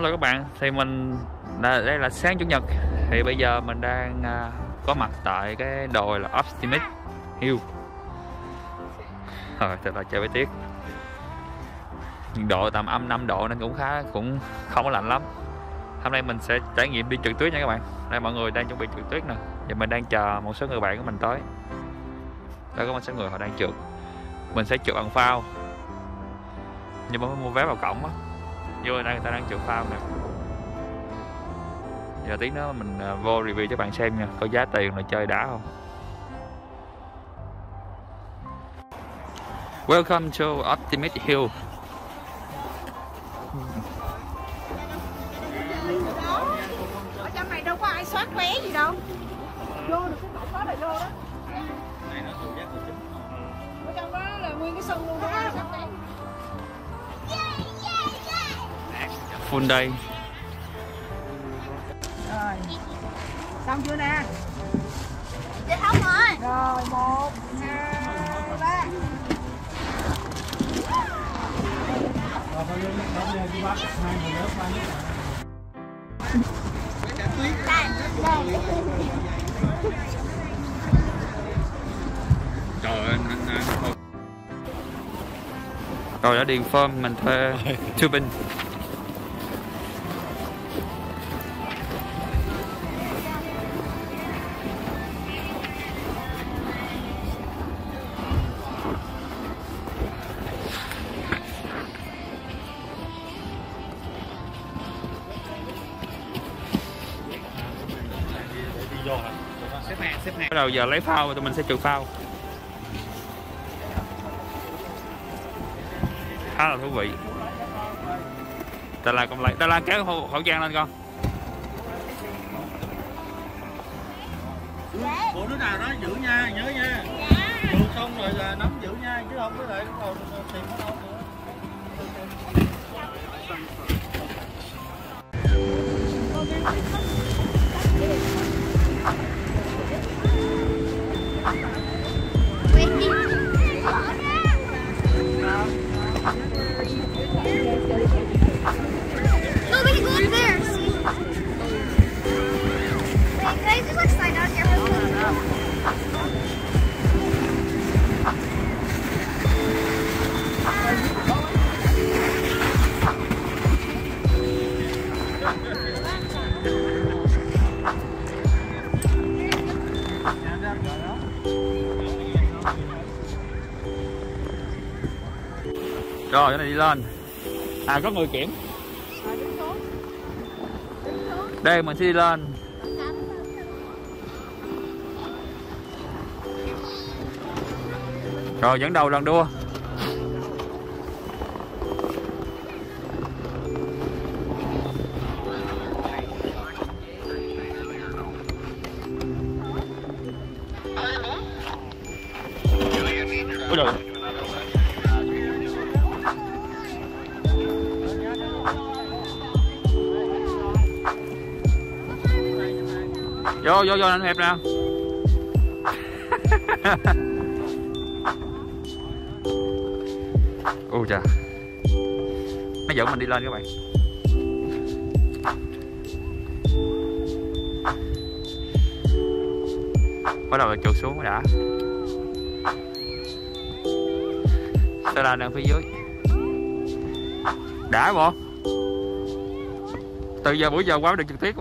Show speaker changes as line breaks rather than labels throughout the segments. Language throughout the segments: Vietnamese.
hello các bạn thì mình là, đây là sáng chủ nhật. Thì bây giờ mình đang uh, có mặt tại cái đồi là Optimist Hill. Rồi thật là trời với tiết nhiệt độ tầm âm 5 độ nên cũng khá cũng không có lạnh lắm. Hôm nay mình sẽ trải nghiệm đi trượt tuyết nha các bạn. Đây mọi người đang chuẩn bị trượt tuyết nè. Và mình đang chờ một số người bạn của mình tới. Đây có một số người họ đang trượt. Mình sẽ trượt bằng phao. Nhưng mà phải mua vé vào cổng á vô đây người ta đang trượt phao nè. Giờ tí nữa mình à, vô review cho bạn xem nha có giá tiền là chơi đã không? Welcome to Optimist Hill.
Ở trong này đâu có ai soát vé gì đâu vô được cái cổng đó là vô đó ở trong đó là nguyên cái sân luôn đó
full day.
Rồi. Xong chưa nè?
Dạ không rồi.
Rồi một hai ba.
Trời ơi. Rồi đã điền form mình thuê tubing Đầu giờ lấy phao tụi mình sẽ trượt phao. Khá là thú vị. Đà La con lấy Đà La kéo khẩu, khẩu trang lên con.
Bộ đứa nào đó giữ nha nhớ nha. Được xong rồi là nắm giữ nha chứ không có lại còn tìm nó
Rồi cái này đi lên. À có người kiểm. Đây mình sẽ đi lên Rồi dẫn đầu lần đua. Ôi trời vô vô vô anh hẹp nè nó dẫn mình đi lên các bạn. Bắt đầu là trượt xuống đã. Xe là đang phía dưới? Đã không từ giờ buổi giờ quá được trực tiếp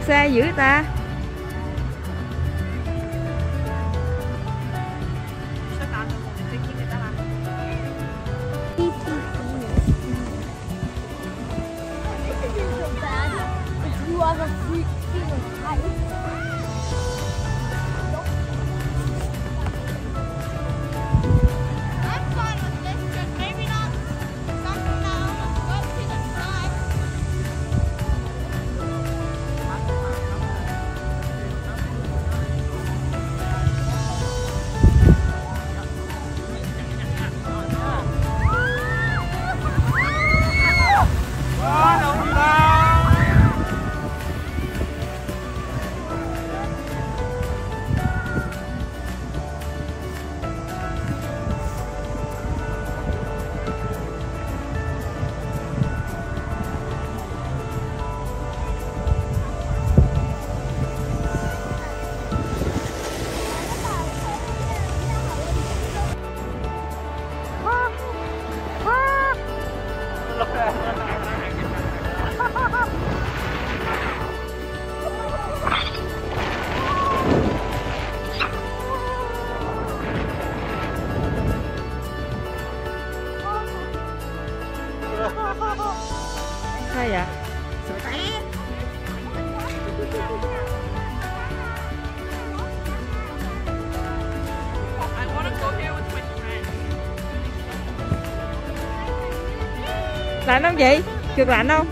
được trượt xe dữ ta? Sao vậy? I want to go here with my friend. Lạnh không chị? Trượt lạnh không?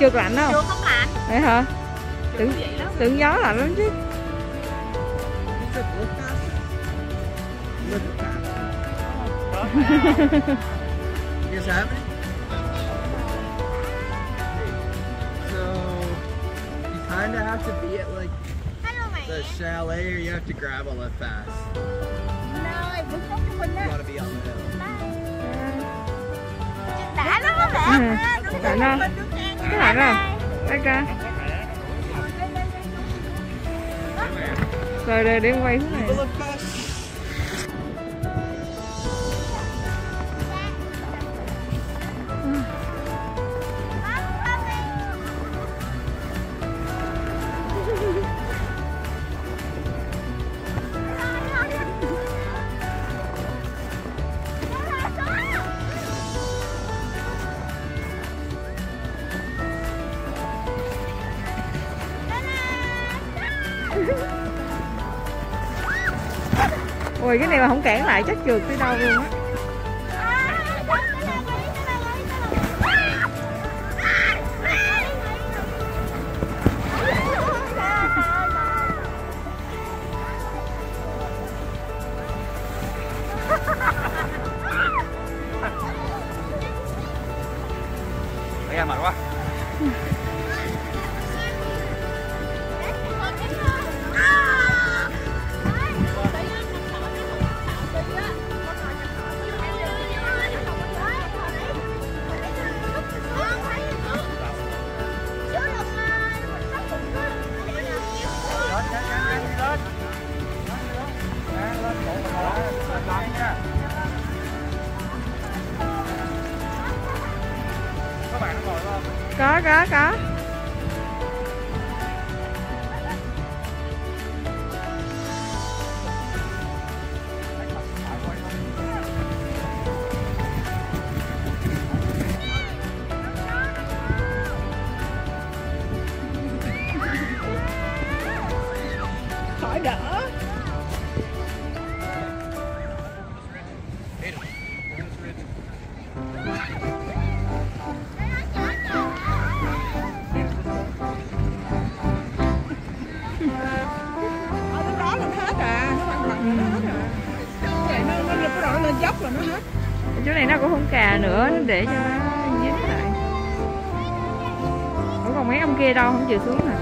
Trượt lạnh không?
Chưa không lạnh.
Vậy hả? Tưởng, tưởng gió lạnh lắm chứ
Yes, happening? So, kind of have to be at like
Hello mày.
the chalet or you have to grab all that fast.
Nơi vẫn có cái bên
You
đó.
want to be on the hill.
Đã lắm á
Ừ,
mẹ. Đúng
lạnh
rồi,
không?
bên đứng ngang.
Có lạnh không? Đây ra Rồi rồi để em quay hướng này ui cái này mà không cản lại chắc trượt tới đâu luôn á. nữa để cho nó dính lại. Ủa còn mấy ông kia đâu không chịu xuống nè.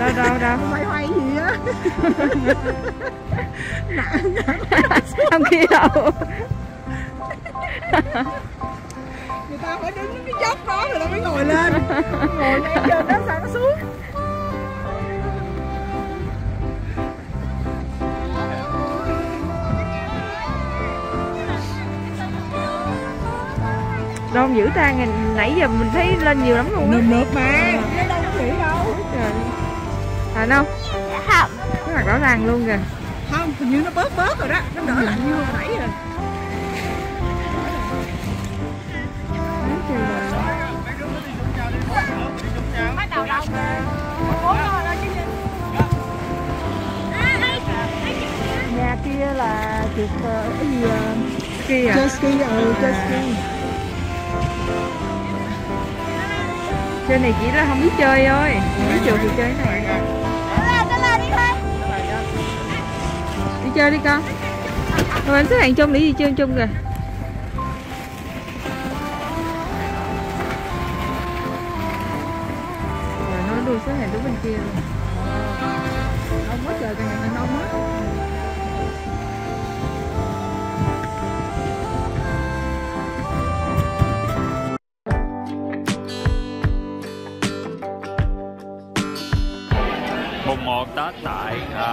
Đâu đâu đâu.
Mày hoay gì á.
Ông kia đâu.
Người ta phải đứng đến cái dốc đó rồi nó mới ngồi lên. Ngồi ngay trên đó sao nó xuống.
Không giữ ta ngày nãy giờ mình thấy lên nhiều lắm luôn á.
Nườm nượp mà Nó đâu có nghĩ đâu.
Trời. À đâu
Không.
cái mặt rõ ràng luôn kìa.
Không, hình như nó bớt bớt rồi đó. Nó đỡ lạnh như hồi nãy rồi
là trượt ờ, cái gì ờ, ski à?
Jet ski, ừ, jet ski
trên này chỉ là không biết chơi thôi. Không biết trượt thì chơi này.
Đi
chơi đi con. Thôi anh xếp hàng chung để đi chơi chung kìa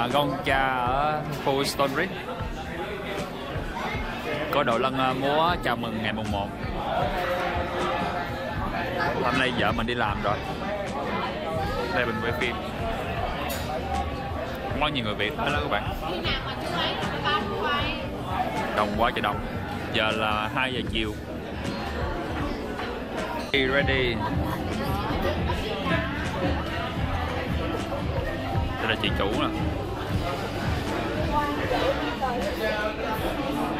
uh, Gongcha ở khu Stone Ridge. Có đội lân ờ, múa chào mừng ngày mùng 1 hôm nay vợ mình đi làm rồi. Đây mình quay phim. Không có nhiều người Việt hết đó các bạn. Đông quá trời đông. Giờ là 2 giờ chiều. Be ready. Đây là chị chủ nè. Thank you.